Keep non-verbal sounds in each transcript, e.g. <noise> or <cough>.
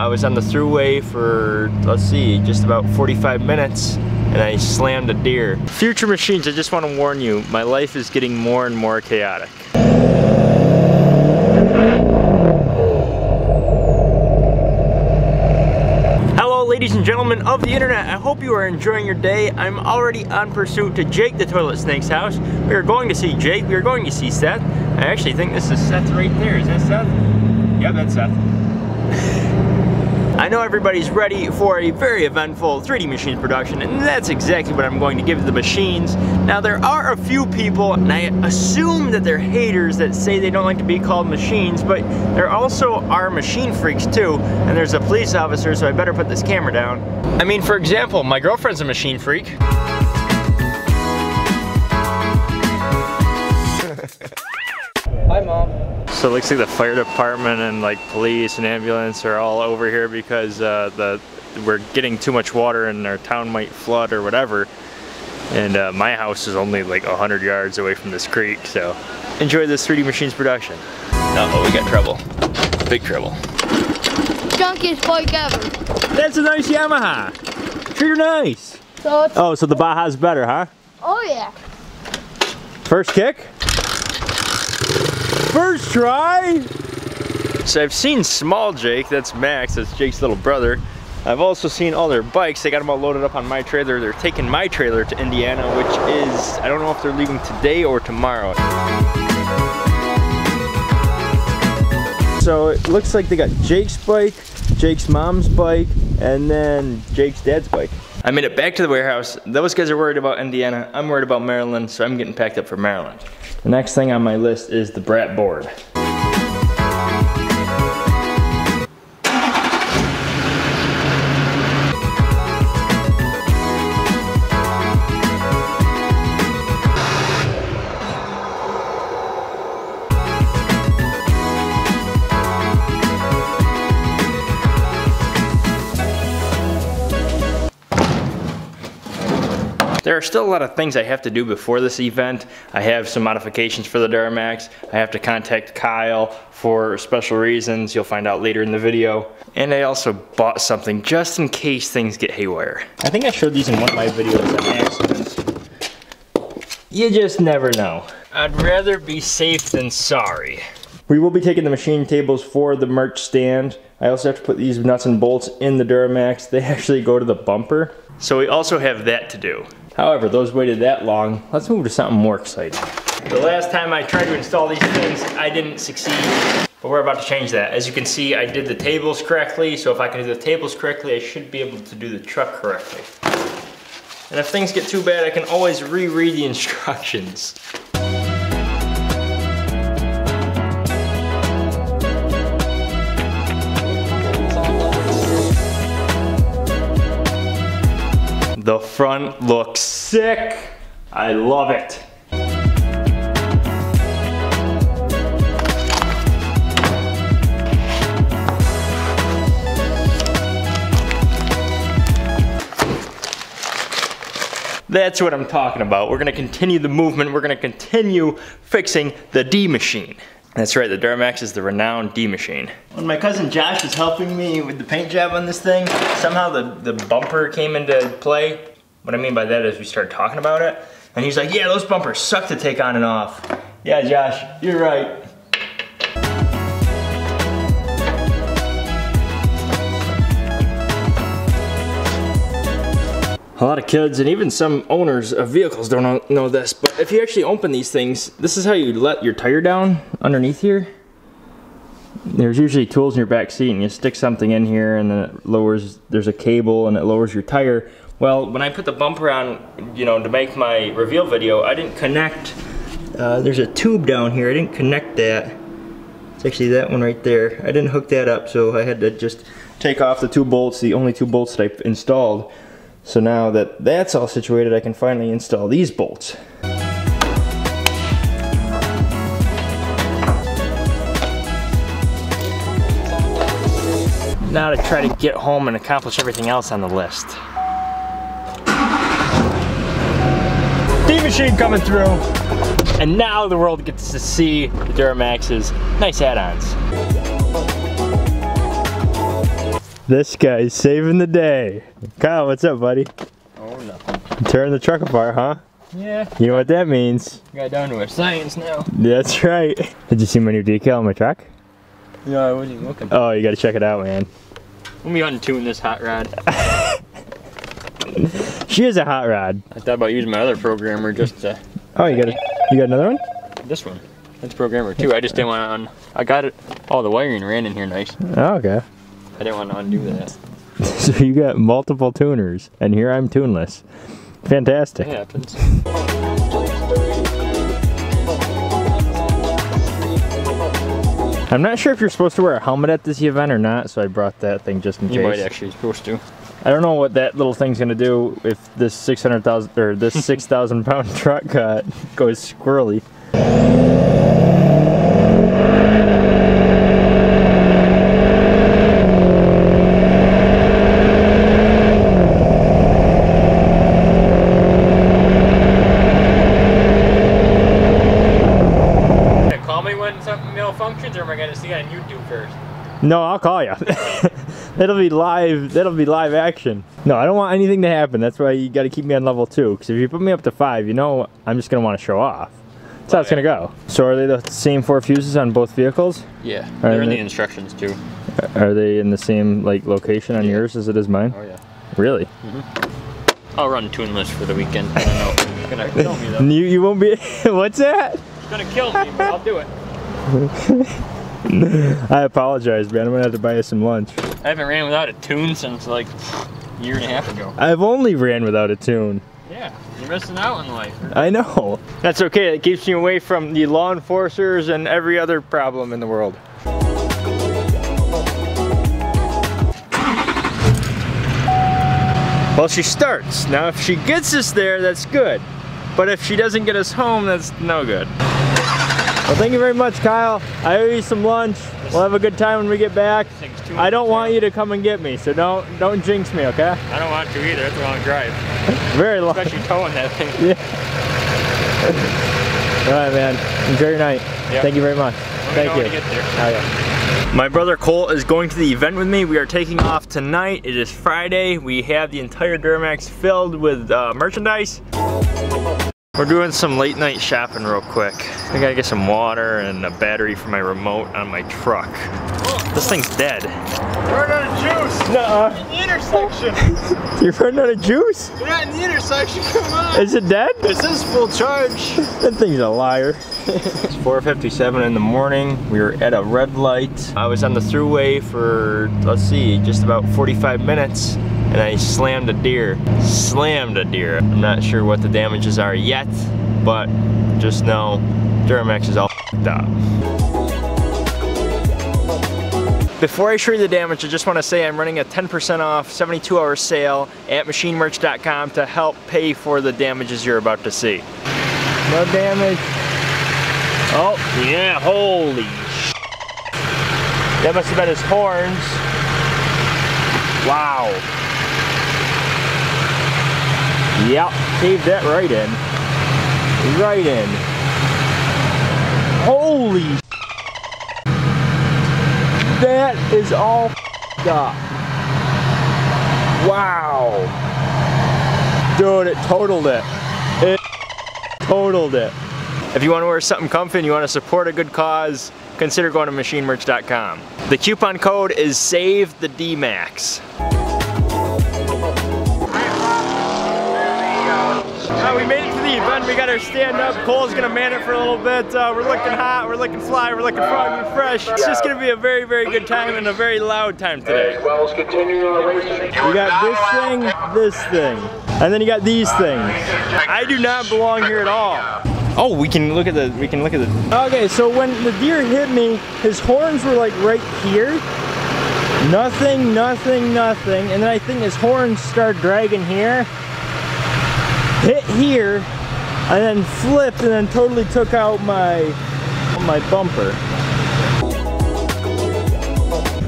I was on the throughway for, let's see, just about 45 minutes and I slammed a deer. Future machines, I just want to warn you, my life is getting more and more chaotic. Hello ladies and gentlemen of the internet, I hope you are enjoying your day. I'm already on pursuit to Jake the Toilet Snake's house. We are going to see Jake, we are going to see Seth. I actually think this is Seth right there. Is that Seth? Yeah, that's Seth. I know everybody's ready for a very eventful 3D Machines production, and that's exactly what I'm going to give to the machines. Now, there are a few people, and I assume that they're haters that say they don't like to be called machines, but there also are machine freaks too, and there's a police officer, so I better put this camera down. I mean, for example, my girlfriend's a machine freak. So it looks like the fire department and like police and ambulance are all over here because uh, the we're getting too much water and our town might flood or whatever. And uh, my house is only like 100 yards away from this creek, so enjoy this 3D Machines production. Uh oh, we got trouble. Big trouble. Junkiest bike ever. That's a nice Yamaha. Treat her nice. So it's, Oh, so the Baja's better, huh? oh yeah. First kick? First try? So I've seen small Jake, that's Max, that's Jake's little brother. I've also seen all their bikes. They got them all loaded up on my trailer. They're taking my trailer to Indiana, which is, I don't know if they're leaving today or tomorrow. So it looks like they got Jake's bike, Jake's mom's bike, and then Jake's dad's bike. I made it back to the warehouse. Those guys are worried about Indiana. I'm worried about Maryland, so I'm getting packed up for Maryland. The next thing on my list is the Brat board. Are still a lot of things I have to do before this event. I have some modifications for the Duramax. I have to contact Kyle for special reasons you'll find out later in the video. And I also bought something just in case things get haywire. I think I showed these in one of my videos on accident. You just never know. I'd rather be safe than sorry. We will be taking the machine tables for the merch stand. I also have to put these nuts and bolts in the Duramax. They <laughs> actually go to the bumper. So we also have that to do. However, those waited that long. Let's move to something more exciting. The last time I tried to install these things, I didn't succeed. But we're about to change that. As you can see, I did the tables correctly, so if I can do the tables correctly, I should be able to do the truck correctly. And if things get too bad, I can always reread the <laughs> instructions. Front looks sick. I love it. That's what I'm talking about. We're gonna continue the movement. We're gonna continue fixing the D machine. That's right, the Duramax is the renowned D machine. When my cousin Josh was helping me with the paint job on this thing, somehow the, the bumper came into play. What I mean by that is we started talking about it, and he's like, yeah, those bumpers suck to take on and off. Yeah, Josh, you're right. A lot of kids and even some owners of vehicles don't know, know this, but if you actually open these things, this is how you let your tire down underneath here. There's usually tools in your back seat and you stick something in here and then it lowers, there's a cable and it lowers your tire. Well, when I put the bumper on, you know, to make my reveal video, I didn't connect, uh, there's a tube down here, I didn't connect that. It's actually that one right there. I didn't hook that up, so I had to just take off the two bolts, the only two bolts that I installed. So now that that's all situated, I can finally install these bolts. Now to try to get home and accomplish everything else on the list. D-Machine coming through. And now the world gets to see the Duramax's nice add-ons. This guy's saving the day. Kyle, what's up, buddy? Oh no. Tearing the truck apart, huh? Yeah. You know what that means? Got down to a science now. That's right. Did you see my new decal on my truck? No, I wasn't even looking. Oh, you gotta check it out, man. Let me untune this hot rod. <laughs> She is a hot rod. I thought about using my other programmer just to. Oh, you got a, you got another one? This one. That's programmer too. I just didn't want to un. I got it. All the wiring ran in here nice. Oh, okay. I didn't want to undo that. <laughs> So you got multiple tuners, and here I'm tuneless. Fantastic. It happens. I'm not sure if you're supposed to wear a helmet at this event or not, so I brought that thing just in case. You might actually supposed to. I don't know what that little thing's gonna do if this 600,000 or this <laughs> 6,000 pound <laughs> truck uh, goes squirrely. Call me when something malfunctions, or am I gonna see it on YouTube first? No, I'll call you. <laughs> that'll be live. That'll be live action. No, I don't want anything to happen. That's why you got to keep me on level two. Because if you put me up to five, you know I'm just gonna want to show off. That's how it's gonna go. So are they the same four fuses on both vehicles? Yeah. are They're in they- the instructions too. Are they in the same like location on Yeah. yours as it is mine? Oh yeah. Really? Mhm. I'll run tuneless for the weekend. I don't know. It's gonna kill me though. <laughs> You you won't be. <laughs> What's that? It's gonna kill me, but I'll do it. <laughs> I apologize, man. I'm gonna have to buy you some lunch. I haven't ran without a tune since like a year and a half ago. I've only ran without a tune. Yeah, you're missing out in life. I know. That's okay. It keeps me away from the law enforcers and every other problem in the world. Well, she starts. Now, if she gets us there, that's good. But if she doesn't get us home, that's no good. Well, thank you very much, Kyle. I owe you some lunch. We'll have a good time when we get back. I don't want you to come and get me, so don't don't jinx me, okay? I don't want to either. It's a long drive, <laughs> Very long. especially towing that thing. <laughs> Yeah. All right, man. Enjoy your night. Yeah. Thank you very much. Let me Thank know you. when to get there. Oh. My brother Cole is going to the event with me. We are taking off tonight. It is Friday. We have the entire Duramax filled with uh, merchandise. We're doing some late night shopping real quick. I gotta get some water and a battery for my remote on my truck. This thing's dead. Run out of juice! Nuh-uh. In the intersection! <laughs> You're running out of juice? You're not in the intersection, come on! Is it dead? This is full charge! That thing's a liar. <laughs> it's 4.57 in the morning. We were at a red light. I was on the throughway for, let's see, just about 45 minutes and I slammed a deer. Slammed a deer. I'm not sure what the damages are yet, but just know Duramax is all f***ed up. Before I show you the damage, I just want to say I'm running a 10% off 72 hour sale at machinemerch.com to help pay for the damages you're about to see. No damage. Oh, yeah, holy sh- That must have been his horns. Wow. Yep, caved that right in. Right in. Holy That is all up. Wow. Dude, it totaled it. It totaled it. If you want to wear something comfy and you want to support a good cause, consider going to machinemerch.com. The coupon code is SAVE the DMAX. Uh, we made it to the event. We got our stand up. Cole's gonna man it for a little bit. Uh, we're looking hot. We're looking fly. We're looking froggy fresh. It's just gonna be a very, very good time and a very loud time today. Wells continuing our race. You got this thing, this thing, and then you got these things. I do not belong here at all. Oh, we can look at the, we can look at the. Okay, so when the deer hit me, his horns were like right here. Nothing, nothing, nothing. And then I think his horns start dragging here. Hit here, and then flipped and then totally took out my, my bumper.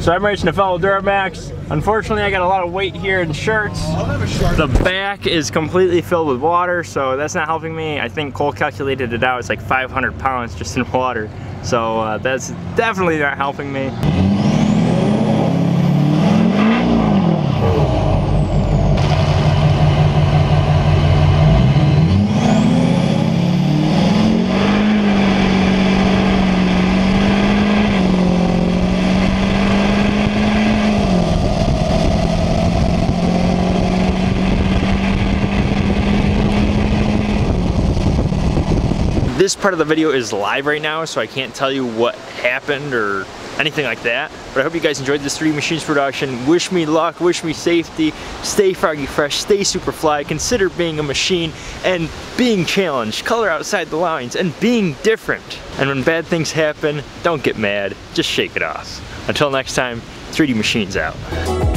So I'm racing a fellow Duramax. Unfortunately, I got a lot of weight here in shirts. The back is completely filled with water, so that's not helping me. I think Cole calculated it out. It's like 500 pounds just in water. So uh, that's definitely not helping me. This part of the video is live right now, so I can't tell you what happened or anything like that. But I hope you guys enjoyed this 3D Machines production. Wish me luck, wish me safety, stay froggy fresh, stay super fly, consider being a machine and being challenged, color outside the lines, and being different. And when bad things happen, don't get mad, just shake it off. Until next time, 3D Machines out.